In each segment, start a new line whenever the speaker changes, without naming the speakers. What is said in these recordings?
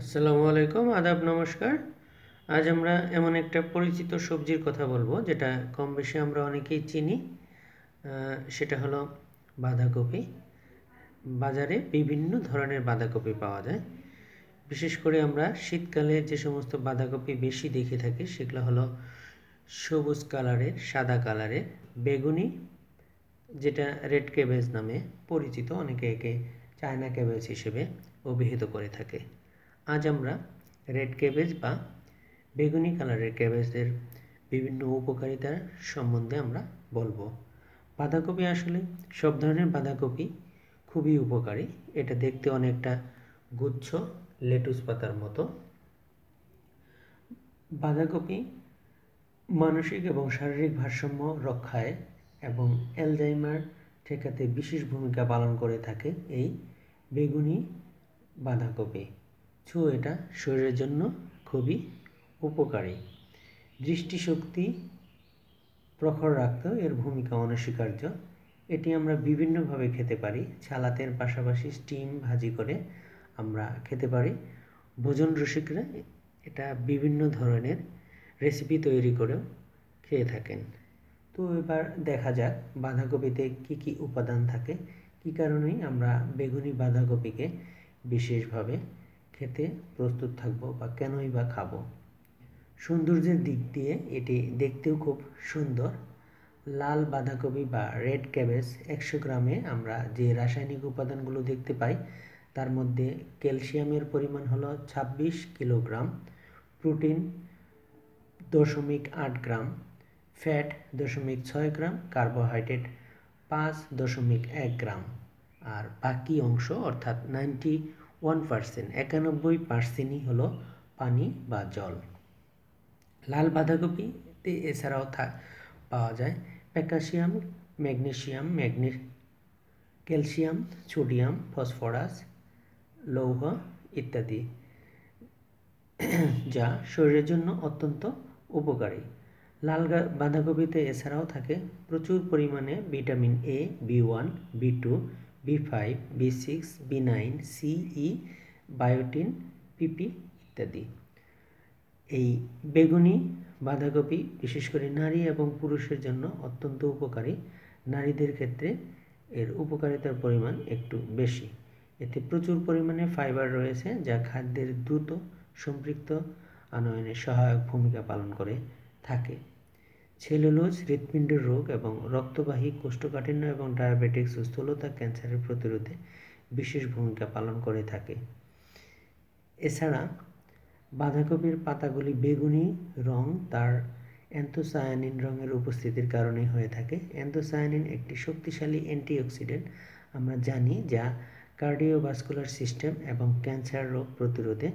আসসালামু আলাইকুম, আদাব, নমস্কার। আজ আমরা এমন একটা পরিচিত সবজির কথা বলব, যেটা কম বেশি আমরা অনেকেই চিনি। সেটা হলো বাঁধাকপি। বাজারে বিভিন্ন ধরনের বাঁধাকপি পাওয়া যায়। বিশেষ করে আমরা শীতকালে যে সমস্ত বাঁধাকপি বেশি দেখে থাকি, সেগুলো হলো সবুজ কালারের, সাদা কালারের। বেগুনি, যেটা রেড ক্যাবেজ নামে পরিচিত, অনেকে একে চায়না ক্যাবেজ হিসেবে অভিহিত করে থাকে। আজ আমরা রেড ক্যাবেজ বা বেগুনি কালারের ক্যাবেজের বিভিন্ন উপকারিতার সম্বন্ধে আমরা বলব। বাঁধাকপি আসলে সব ধরনের বাঁধাকপি খুবই উপকারী। এটা দেখতে অনেকটা গুচ্ছ লেটুস পাতার মতো। বাঁধাকপি মানসিক এবং শারীরিক ভারসাম্য রক্ষায় এবং অ্যালজাইমার ঠেকাতে বিশেষ ভূমিকা পালন করে থাকে এই বেগুনি বাঁধাকপি। সো এটা শরীরের জন্য খুবই উপকারী। দৃষ্টিশক্তি প্রখর রাখতেও এর ভূমিকা অনস্বীকার্য। এটি আমরা বিভিন্নভাবে খেতে পারি। ছালাতের পাশাপাশি স্টিম ভাজি করে আমরা খেতে পারি। ভোজন রসিকরা এটা বিভিন্ন ধরনের রেসিপি তৈরি করেও খেয়ে থাকেন। তো এবার দেখা যাক বাঁধাকপিতে কি কি উপাদান থাকে। কি কারণেই আমরা বেগুনি বাঁধাকপিকে বিশেষভাবে খেতে প্রস্তুত থাকব বা কেনই বা খাব। সৌন্দর্যের দিক দিয়ে এটি দেখতেও খুব সুন্দর। লাল বাঁধাকপি বা রেড ক্যাবেজ একশো গ্রামে আমরা যে রাসায়নিক উপাদানগুলো দেখতে পাই, তার মধ্যে ক্যালসিয়ামের পরিমাণ হলো ছাব্বিশ কিলোগ্রাম, প্রোটিন দশমিক আট গ্রাম, ফ্যাট দশমিক ছয় গ্রাম, কার্বোহাইড্রেট পাঁচ দশমিক এক গ্রাম। আর বাকি অংশ অর্থাৎ নাইনটি ওয়ান পার্সেন্ট একানব্বই পার্সেন্টই হলো পানি বা জল। লাল বাঁধাকপিতে এছাড়াও থাক পাওয়া যায় পটাশিয়াম ম্যাগনেসিয়াম ম্যাগনে, ক্যালসিয়াম, সোডিয়াম, ফসফরাস, লৌহ ইত্যাদি, যা শরীরের জন্য অত্যন্ত উপকারী। লাল বাঁধাকপিতে এছাড়াও থাকে প্রচুর পরিমাণে vitamin A B one B two B five B six B nine C biotin PP ইত্যাদি। এই বেগুনি, বাঁধাকপি, বিশেষ করে নারী এবং পুরুষের জন্য অত্যন্ত উপকারী। নারীদের ক্ষেত্রে এর উপকারিতার পরিমাণ একটু বেশি। এতে প্রচুর পরিমাণে ফাইবার রয়েছে, যা খাদ্যের দ্রুত, সম্পৃক্ত আনয়নে সহায়ক ভূমিকা পালন করে, থাকে। সেলুলোজ, হৃৎপিণ্ডের রোগ এবং রক্তবাহী, কোষ্ঠকাঠিন্য এবং ডায়াবেটিক্স স্থূলতা ক্যান্সারের প্রতিরোধে বিশেষ ভূমিকা পালন করে থাকে। এছাড়া বাঁধাকপির পাতাগুলি বেগুনি রং, তার অ্যান্থোসায়ানিন রঙের উপস্থিতির কারণে হয়ে থাকে। অ্যান্থোসায়ানিন একটি শক্তিশালী অ্যান্টিঅক্সিডেন্ট আমরা জানি, যা কার্ডিওভাস্কুলার সিস্টেম এবং ক্যান্সার রোগ প্রতিরোধে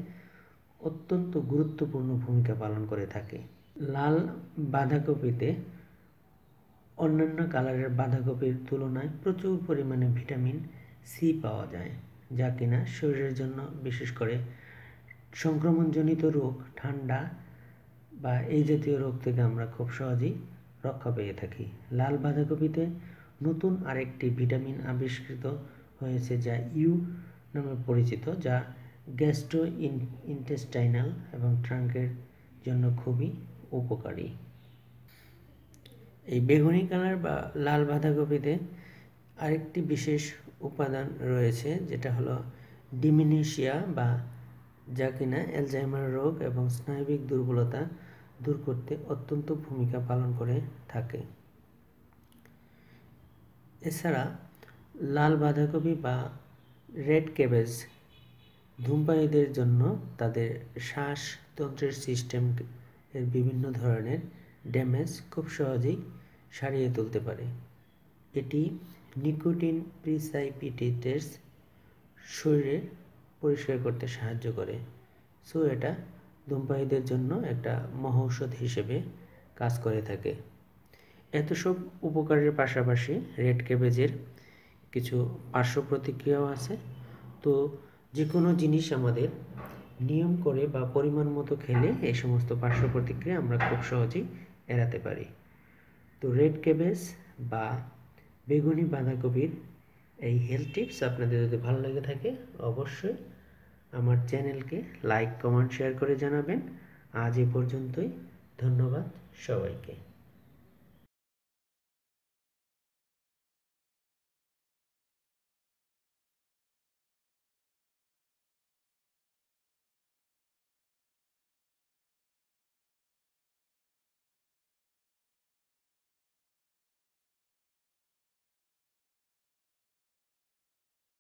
অত্যন্ত গুরুত্বপূর্ণ ভূমিকা পালন করে থাকে। লাল বাঁধাকপিতে অন্যান্য কালারের বাঁধাকপির তুলনায় প্রচুর পরিমাণে ভিটামিন সি পাওয়া যায়, যা কিনা শরীরের জন্য বিশেষ করে সংক্রমণজনিত রোগ, ঠান্ডা বা এই জাতীয় রোগ থেকে আমরা খুব সহজেই রক্ষা পেয়ে থাকি। লাল বাঁধাকপিতে নতুন আরেকটি ভিটামিন আবিষ্কৃত হয়েছে যা ইউ নামে পরিচিত, যা গ্যাস্ট্রো ইন ইন্টেস্টাইনাল এবং ট্রাঙ্কের জন্য খুবই উপকারী। এই বেগুনি কালার বা লাল বাঁধাকপিতে আরেকটি বিশেষ উপাদান রয়েছে, যেটা হলো ডিমিনেশিয়া বা যা কিনা অ্যালজাইমার রোগ এবং স্নায়বিক দুর্বলতা দূর করতে অত্যন্ত ভূমিকা পালন করে থাকে। এছাড়া লাল বাঁধাকপি বা রেড ক্যাবেজ ধূমপায়ীদের জন্য তাদের শ্বাসতন্ত্রের সিস্টেম এর বিভিন্ন ধরনের ড্যামেজ খুব সহজেই সারিয়ে তুলতে পারে। এটি নিকোটিন প্রিসাইপিটেটেস শরীরে পরিষ্কার করতে সাহায্য করে। সো এটা ধূমপায়ীদের জন্য একটা মহৌষধ হিসেবে কাজ করে থাকে। এত সব উপকারের পাশাপাশি রেড ক্যাবেজের কিছু পার্শ্ব প্রতিক্রিয়াও আছে। তো যে কোনো জিনিস আমাদের নিয়ম করে বা পরিমাণ মতো খেলে এই সমস্ত পার্শ্ব প্রতিক্রিয়া আমরা খুব সহজেই এড়াতে পারি। তো রেড ক্যাবেজ বা বেগুনি বাঁধাকপির এই হেলথ টিপস আপনাদের যদি ভালো লেগে থাকে, অবশ্যই আমার চ্যানেলকে লাইক কমেন্ট শেয়ার করে জানাবেন। আজ এ পর্যন্তই, ধন্যবাদ সবাইকে।